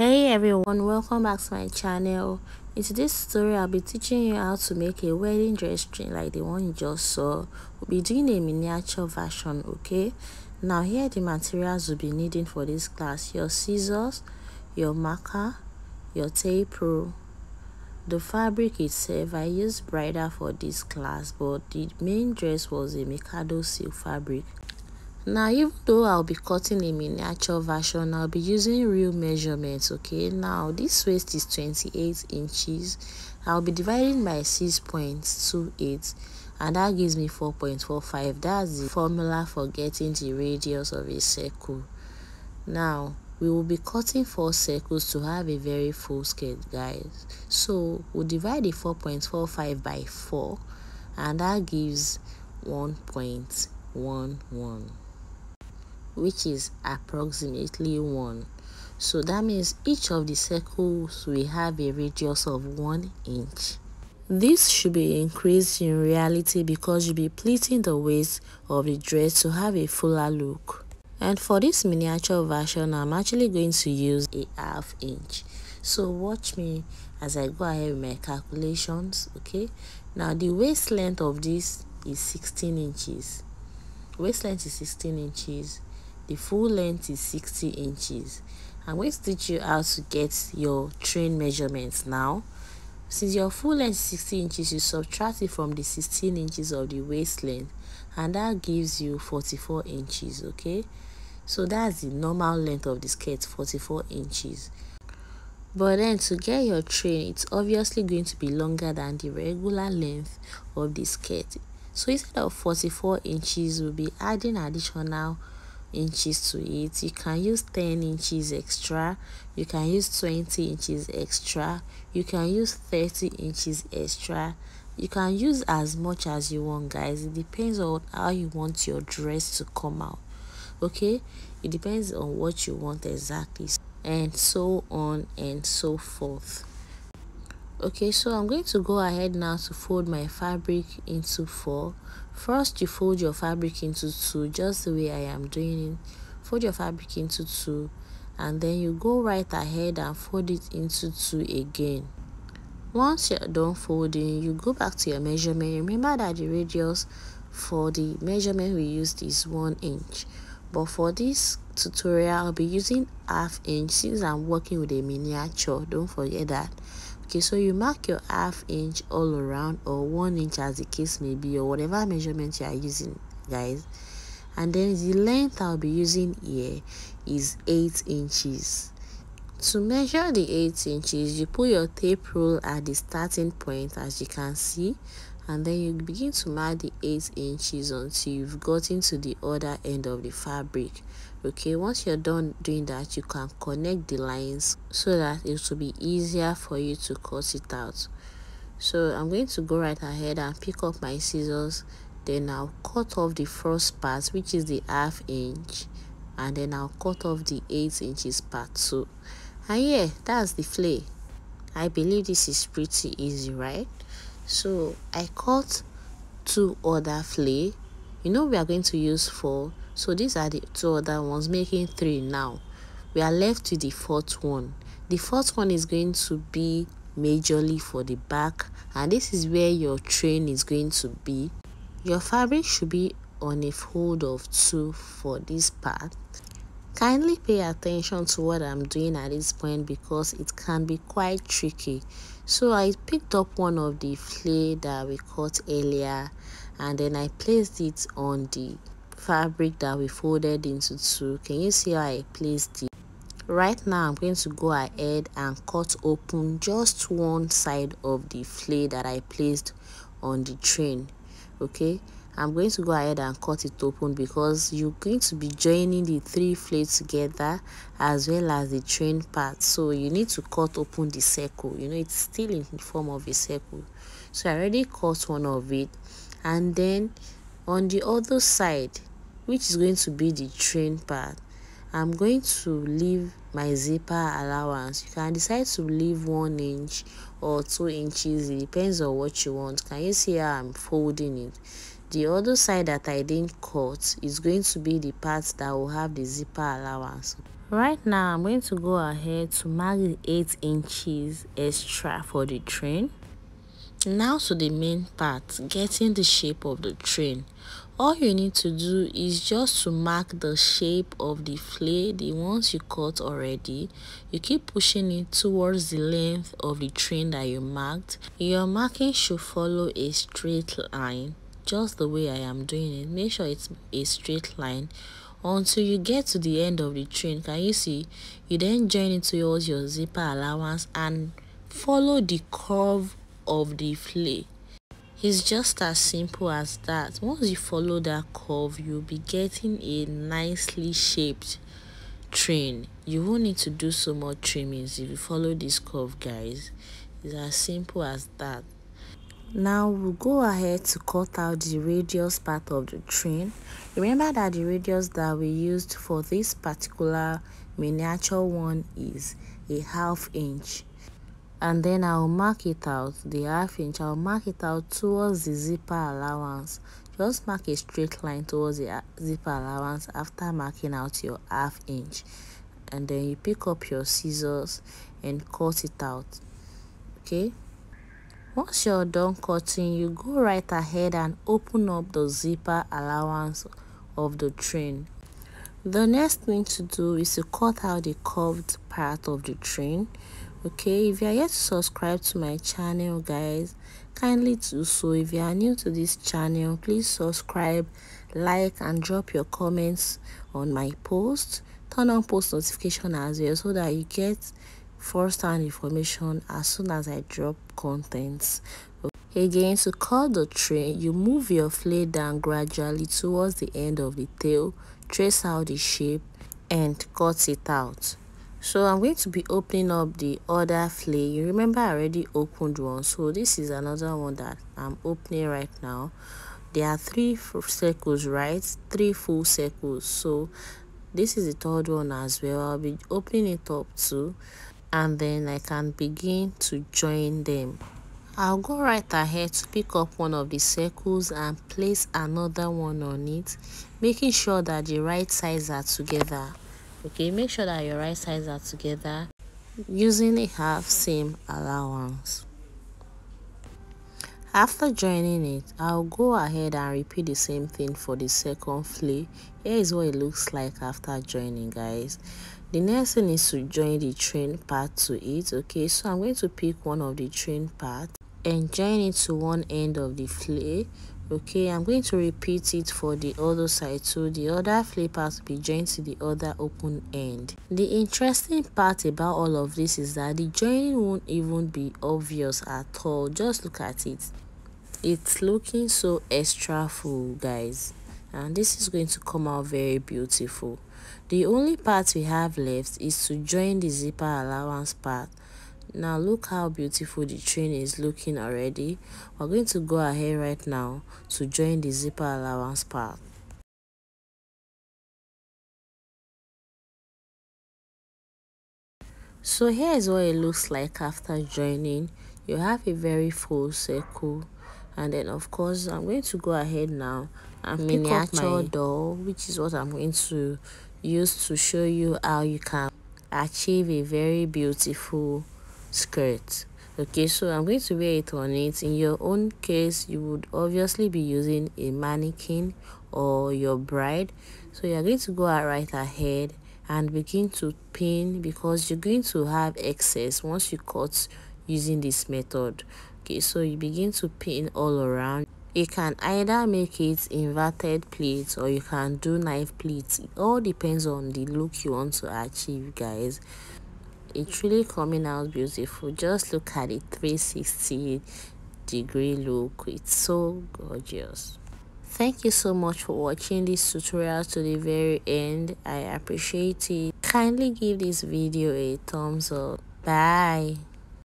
hey everyone welcome back to my channel. In today's story i'll be teaching you how to make a wedding dress train like the one you just saw. We'll be doing a miniature version okay? Now here the materials you'll be needing for this class. Your scissors your marker your tape rule the fabric itself i used bridal for this class but the main dress was a mikado silk fabric now even though i'll be cutting a miniature version i'll be using real measurements okay? Now this waist is 28 inches. I'll be dividing by 6.28 and that gives me 4.45 that's the formula for getting the radius of a circle. Now we will be cutting four circles to have a very full skirt guys. So we'll divide the 4.45 by 4 and that gives 1.11 which is approximately 1 so that means each of the circles will have a radius of 1 inch. This should be increased in reality because you'll be pleating the waist of the dress to have a fuller look. And for this miniature version i'm actually going to use a half inch. So watch me as i go ahead with my calculations okay? Now the waist length of this is 16 inches. Waist length is 16 inches the full length is 60 inches. I'm going to teach you how to get your train measurements now. Since your full length is 60 inches you subtract it from the 16 inches of the waist length and that gives you 44 inches okay? So that's the normal length of the skirt 44 inches. But then to get your train it's obviously going to be longer than the regular length of the skirt. So instead of 44 inches we'll be adding additional inches to it you can use 10 inches extra. You can use 20 inches extra. You can use 30 inches extra. You can use as much as you want guys. It depends on how you want your dress to come out. Okay? It depends on what you want exactly. And so on and so forth. Okay so i'm going to go ahead now to fold my fabric into four first you fold your fabric into two just the way i am doing it. Fold your fabric into two and then you go right ahead and fold it into two again. Once you're done folding you go back to your measurement. Remember that the radius for the measurement we used is one inch. But for this tutorial i'll be using half inch. Since i'm working with a miniature. Don't forget that okay so you mark your half inch all around or one inch as the case may be or whatever measurement you are using guys. And then the length i'll be using here is eight inches. To measure the eight inches you put your tape rule at the starting point as you can see and then you begin to mark the 8 inches until you've gotten to the other end of the fabric okay once you're done doing that you can connect the lines so that it will be easier for you to cut it out. So i'm going to go right ahead and pick up my scissors. Then i'll cut off the first part which is the half inch. And then i'll cut off the eight inches part too. And yeah that's the flare i believe this is pretty easy right? So i cut two other flare you know we are going to use four so these are the two other ones making three now. We are left with the fourth one. The fourth one is going to be majorly for the back and this is where your train is going to be. Your fabric should be on a fold of two for this part. Kindly pay attention to what i'm doing at this point because it can be quite tricky. So i picked up one of the flare that we cut earlier and then i placed it on the fabric that we folded into two. Can you see how i placed it right now i'm going to go ahead and cut open just one side of the flare that i placed on the train okay? I'm going to go ahead and cut it open because you're going to be joining the three flares together as well as the train part. So you need to cut open the circle. You know it's still in the form of a circle. So i already cut one of it. And then on the other side which is going to be the train part. I'm going to leave my zipper allowance. You can decide to leave one inch or two inches. It depends on what you want. Can you see how i'm folding it? The other side that i didn't cut is going to be the part that will have the zipper allowance. Right now i'm going to go ahead to mark the 8 inches extra for the train now to the main part getting the shape of the train. All you need to do is just to mark the shape of the flare the ones you cut already. You keep pushing it towards the length of the train that you marked. Your marking should follow a straight line just the way i am doing it. Make sure it's a straight line until you get to the end of the train. Can you see? You then join it towards your zipper allowance and follow the curve of the flare it's just as simple as that. Once you follow that curve, you'll be getting a nicely shaped train. You won't need to do so much trimmings if you follow this curve, guys. It's as simple as that. Now we'll go ahead to cut out the radius part of the train. Remember that the radius that we used for this particular miniature one is a half inch and then I'll mark it out the half inch. I'll mark it out towards the zipper allowance. Just mark a straight line towards the uh, zipper allowance after marking out your half inch. And then you pick up your scissors and cut it out okay? Once you're done cutting you go right ahead and open up the zipper allowance of the train. The next thing to do is to cut out the curved part of the train okay if you are yet to subscribe to my channel guys kindly do so. If you are new to this channel please subscribe like and drop your comments on my post. Turn on post notification as well so that you get first-hand information as soon as i drop contents again to cut the train you move your flare down gradually towards the end of the tail trace out the shape and cut it out so i'm going to be opening up the other flare. You remember i already opened one. So this is another one that i'm opening right now. There are three circles right? Three full circles. So this is the third one as well. I'll be opening it up too. And then i can begin to join them. I'll go right ahead to pick up one of the circles and place another one on it, making sure that the right sides are together okay make sure that your right sides are together using a half seam allowance. After joining it i'll go ahead and repeat the same thing for the second flare here is what it looks like after joining guys. The next thing is to join the train part to it okay? So i'm going to pick one of the train parts and join it to one end of the flare okay i'm going to repeat it for the other side so the other flip flippers will be joined to the other open end. The interesting part about all of this is that the joining won't even be obvious at all. Just look at it. It's looking so extra full guys. And this is going to come out very beautiful. The only part we have left is to join the zipper allowance part now look how beautiful the train is looking already. We're going to go ahead right now to join the zipper allowance part so here is what it looks like after joining. You have a very full circle. And then of course i'm going to go ahead now and miniature pick up my doll which is what i'm going to use to show you how you can achieve a very beautiful skirt okay so i'm going to wear it on it. In your own case you would obviously be using a mannequin or your bride. So you're going to go right ahead and begin to pin because you're going to have excess once you cut using this method. Okay so you begin to pin all around. You can either make it inverted pleats or you can do knife pleats it all depends on the look you want to achieve guys it's really coming out beautiful. Just look at the 360 degree look. It's so gorgeous. Thank you so much for watching this tutorial to the very end. I appreciate it. Kindly give this video a thumbs up. Bye